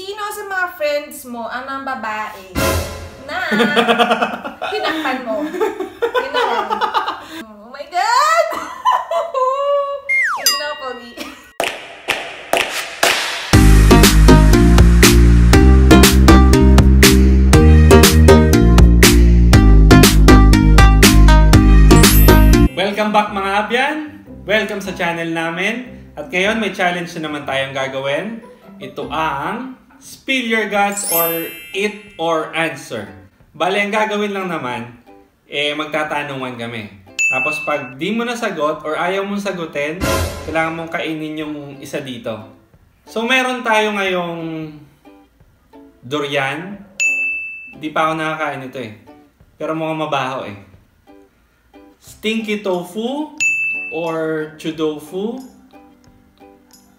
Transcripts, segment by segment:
Sino sa mga friends mo ang mga babae na tinakpan mo? Yun na lang. Oh my God! Hindi na pogi. Welcome back mga abyan! Welcome sa channel namin. At ngayon may challenge na naman tayong gagawin. Ito ang Spill Your Guts or Eat or Answer. Bale, ang gagawin lang naman, eh magtatanungan kami. Tapos pag di mo nasagot or ayaw mong sagutin, kailangan mong kainin yung isa dito. So meron tayo ngayong durian. Di pa ako nakakain ito eh. Pero mukhang mabaho eh stinky tofu or chudofu.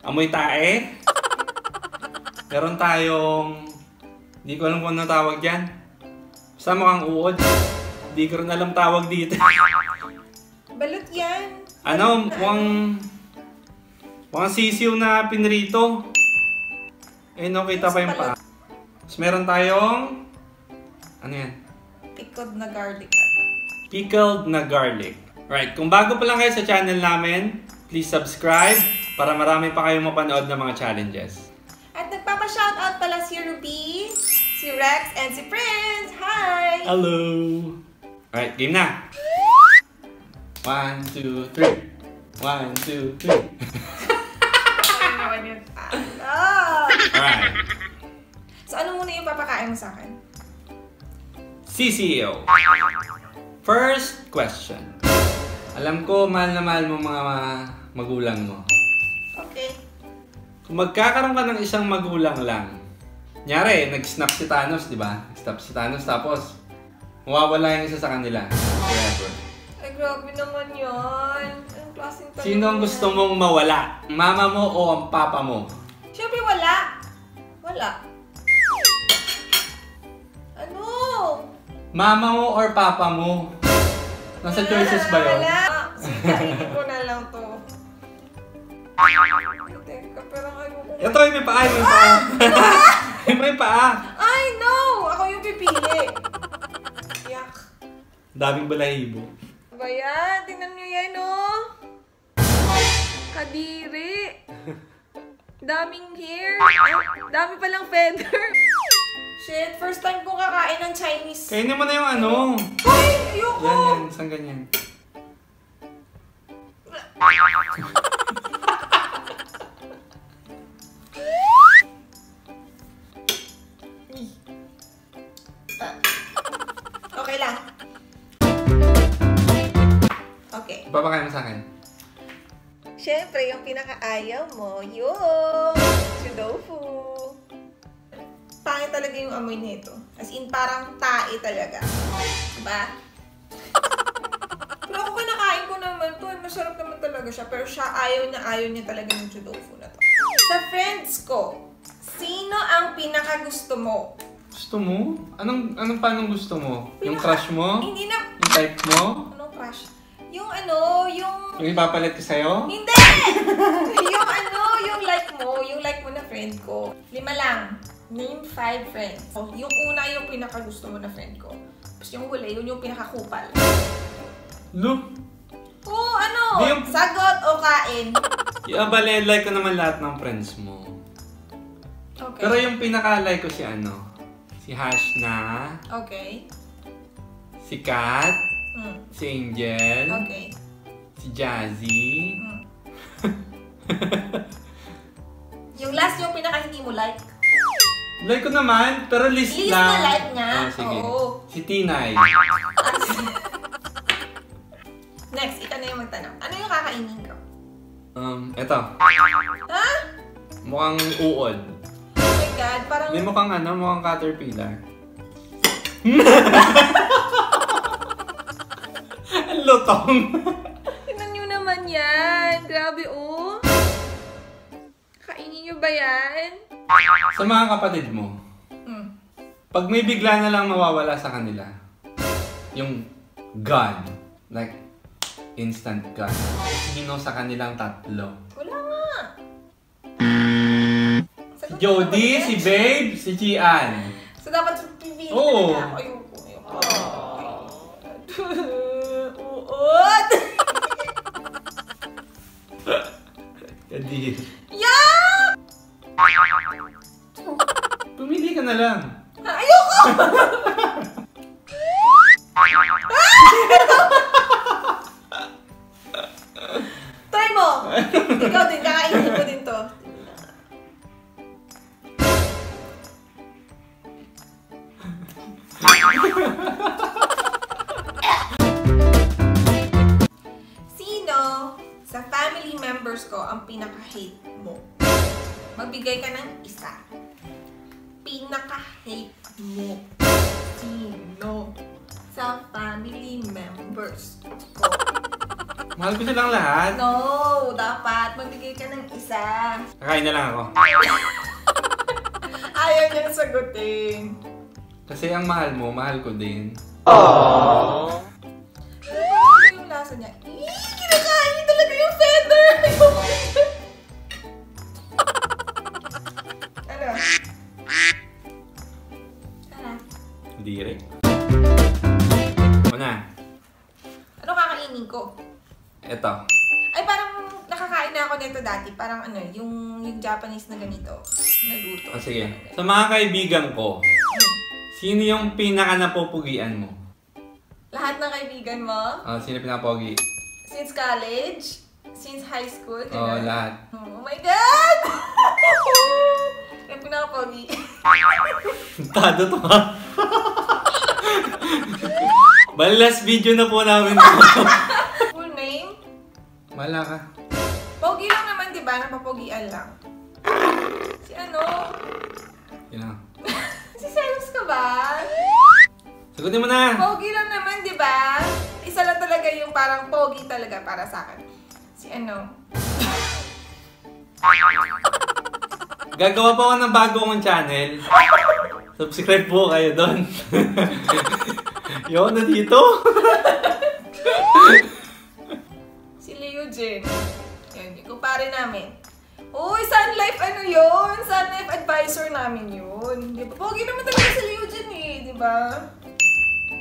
Amoy tae. Meron tayong, hindi ko alam kung ano tawag yan. Basta mukhang uod. Hindi ko rin alam tawag dito. Balot yan. ano, mukhang, mukhang sisiw na pinrito. Eh, no, kita pa yung pa. Tapos meron tayong, ano yan? Pickled na garlic ata. pickled na garlic. Right, kung bago pa lang kayo sa channel namin, please subscribe para marami pa kayong mapanood ng mga challenges. At nagpapa-shoutout pala si Ruby, si Rex, and si Prince. Hi! Hello! Alright, game na! One, two, three. One, two, three. Ano? Ano? Alright. So, ano muna yung papakain mo sa akin? CCO. First question. Alam ko, mahal na mahal mo mga magulang mo. Kung magkakaroon ka ng isang magulang lang, nyari, nag-snap si Thanos, di ba? Snap si Thanos, tapos, mawawala yung isa sa kanila. Forever. Ay, grabe naman yun. Anong klaseng tanong Sino ang gusto mong mawala? Mama mo o ang papa mo? Siyempre, wala. Wala. Ano? Mama mo or papa mo? Nasa choices ba yun? Wala. Kainin ko Ito, may paa, may paa. may paa. Ay, no! Ako yung pipili. Yak. Daming balahibo. Ba yan? Tingnan nyo yan, oh. Kadiri. Daming hair. Ay, dami palang feather. Shit, first time ko kakain ng Chinese. Kainin mo na yung ano. Ay, ayoko. Yan, yan. Saan ganyan? Papakain mo sa akin. Siyempre, yung pinakaayaw mo, yung sudofu. Pangit talaga yung amoy nito. As in, parang tae talaga. Diba? Pero ako kinakain ko naman to. eh, Masarap naman talaga siya. Pero siya, ayaw niya, ayaw niya talaga yung sudofu na to. Sa friends ko, sino ang pinakagusto mo? Gusto mo? Anong, anong paanong gusto mo? Yung Pinaka- crush mo? Hindi na... Yung type mo? Yung... Ipapalit ko sa'yo? Hindi! yung ano, yung like mo, yung like mo na friend ko. Lima lang. Name five friends. So, yung una yung pinakagusto mo na friend ko. Tapos yung huli, yun yung pinakakupal. Look! Oo, ano? Di yung- Sagot o kain? Yeah, bale, like ko naman lahat ng friends mo. Okay. Pero yung pinaka-like ko si ano? Si Hash na, Okay. si Kat, Hmm. si Angel, Okay. Si Jazzy, Hmm. yung last yung pinaka hindi mo like. Like ko naman, pero list, List lang. na like nga? Oh, sige. Oo. Si Tinay. Next, ikaw na yung magtanong. Ano yung kakainin ko? Um, eto. Ha? Mukhang uod. Oh my God, parang... Hindi mukhang ano, mukhang caterpillar. Ang lutong. Yan. Grabe, oh. Kainin nyo ba yan? Sa mga kapatid mo, Hmm. pag may bigla na lang mawawala sa kanila, yung gun, like instant gun, sino sa kanilang tatlo? Wala nga. Sagot Jody, si Babe, si Gian. So, dapat pipili Oo. talaga ako. Ayoko, Kadiri. Yuck! Pumili ka na lang. Ayoko! members ko ang pinaka-hate mo? Magbigay ka ng isa. Pinaka-hate mo. Sino sa family members ko? Mahal ko silang lahat. No, dapat magbigay ka ng isa. Kakain na lang ako. Ayaw niyang sagutin. Kasi ang mahal mo, mahal ko din. Ano Kakainin ko? eto. Ay, parang nakakain na ako nito dati. Parang ano, yung, yung Japanese na ganito. Naluto. O sige. Sa mga kaibigan ko, sino yung pinaka napupugian mo? Lahat ng kaibigan mo, Ah, sino pinakapogi? since college, since high school, Oo, ganun. lahat. Oh my God! Yung pinaka-pogi. Tado to ha. Bali last video na po namin to. Full name? Wala ka. Pogi lang naman, di ba? Napapogian lang. Si ano? Yun lang. Si Selos ka ba? Sagutin mo na. Pogi lang naman, di ba? Isa lang talaga yung parang pogi talaga para sa akin. Si ano? Gagawa pa ako ng bago kong channel. Subscribe po kayo doon. Yo, na dito. Si Leo Jin. Yan, yung kumpare namin. Uy, Sun Life ano yun? Sun Life advisor namin yun. Di ba? Pogi naman talaga si Leo Jin eh, di ba?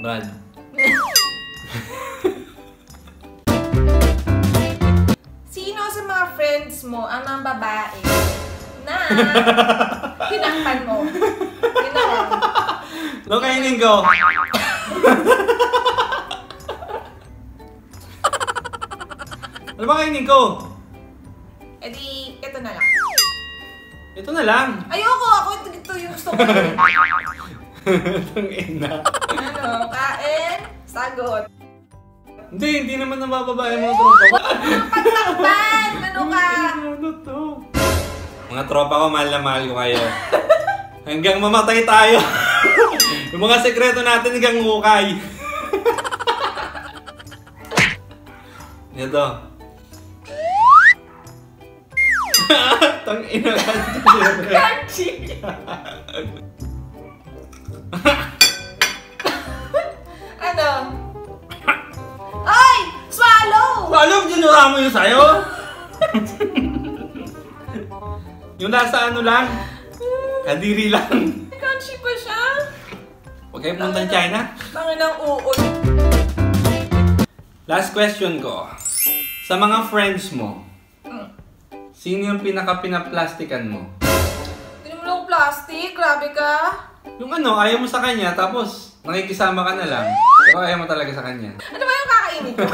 Brad. Sino sa mga friends mo ang mga babae na tinakpan mo? Yun lang. Lo kainin ko. Ano ba kainin ko? E di, ito na lang. Ito na lang. Ayoko, ako ito, ito yung gusto ko. Itong ina. ano, kain, sagot. Hindi, hindi naman nabababa yung mga tropa ko. Pagtakpan! Ano ka? Ano to? Mga tropa ko, mahal na mahal ko kayo. Hanggang mamatay tayo. yung mga sekreto natin hanggang hukay. Ito. Tang ina ka. Crunchy! ano? Ay! Swallow! Alam, ginura mo yung sayo? yung nasa ano lang? Kadiri lang. Kayo pumunta ng China. Bangin ng uod. Last question ko. Sa mga friends mo, Mm. sino yung pinaka-pinaplastikan mo? Hindi mo lang plastic. Grabe ka. Yung ano, ayaw mo sa kanya, tapos nakikisama ka na lang. Pero ayaw mo talaga sa kanya. Ano ba yung kakainin ko?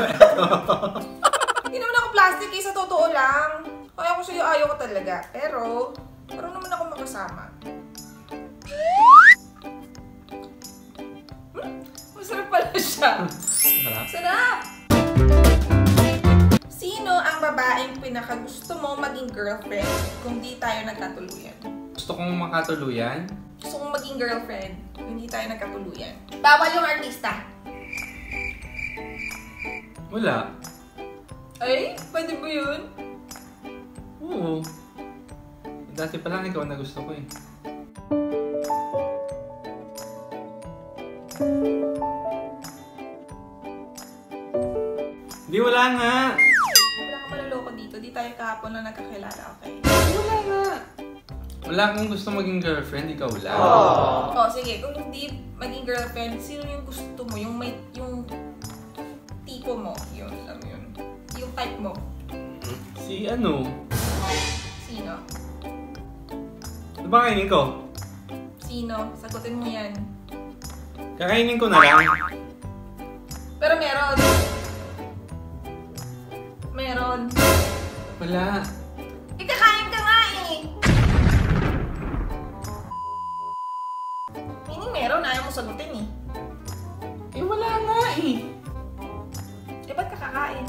Hindi naman ako plastic eh. Sa totoo lang. Kaya ko sa'yo ayaw ko talaga. Pero, parang naman ako magkasama. Masarap pala siya. Sarap. Sarap! Sino ang babaeng pinakagusto mo maging girlfriend kung di tayo nagkatuluyan? Gusto kong makatuluyan. Gusto kong maging girlfriend kung di tayo nagkatuluyan. Bawal yung artista. Wala. Ay, pwede ba yun? Oo. Dati pa lang ikaw na gusto ko eh. Wala nga. Wala ka maloloko dito. Di tayo kahapon lang nagkakilala, okay? Wala nga. Wala akong gusto maging girlfriend, ikaw lang. Oh, sige. Kung hindi maging girlfriend, sino yung gusto mo? Yung may, yung tipo mo. Yun, alam yun. Yung type mo. Si ano? Sino? Ano ba kainin ko? Sino? Sagutin mo yan. Kakainin ko na lang. Pero meron. Meron. Wala. Ikakain ka nga eh. Meaning meron, ayaw mo sagutin eh. Eh, wala nga eh. Eh, ba't kakakain?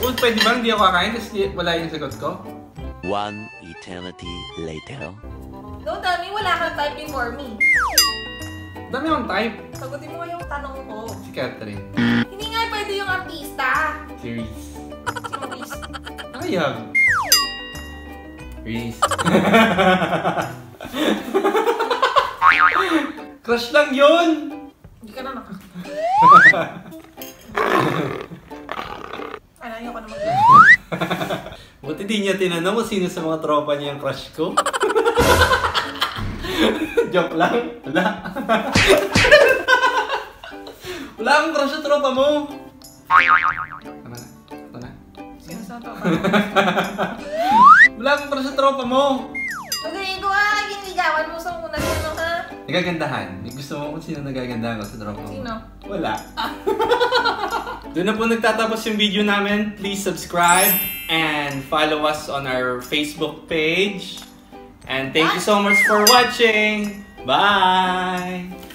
Well, pwede ba hindi ako kakain kasi wala yung sagot ko? One eternity later. Tell me wala kang type before me. Dami akong type. Sagutin mo yung tanong ko. Si Catherine. Hindi nga pwede yung artista. Please? Ayag. Reese. Crush lang yun! Hindi ka na naka... Ano, ayoko na mag Buti di niya tinanong kung sino sa mga tropa niya yung crush ko. Joke lang. Wala. Wala akong crush sa tropa mo. Akong crush sa tropa mo. Okay, ko ah, ginigawan mo sa muna sino ha? Nagagandahan. May gusto mo kung sino nagagandahan ko sa tropa mo. Sino? Wala. Doon na po nagtatapos yung video namin. Please subscribe and follow us on our Facebook page. And thank you so much for watching. Bye!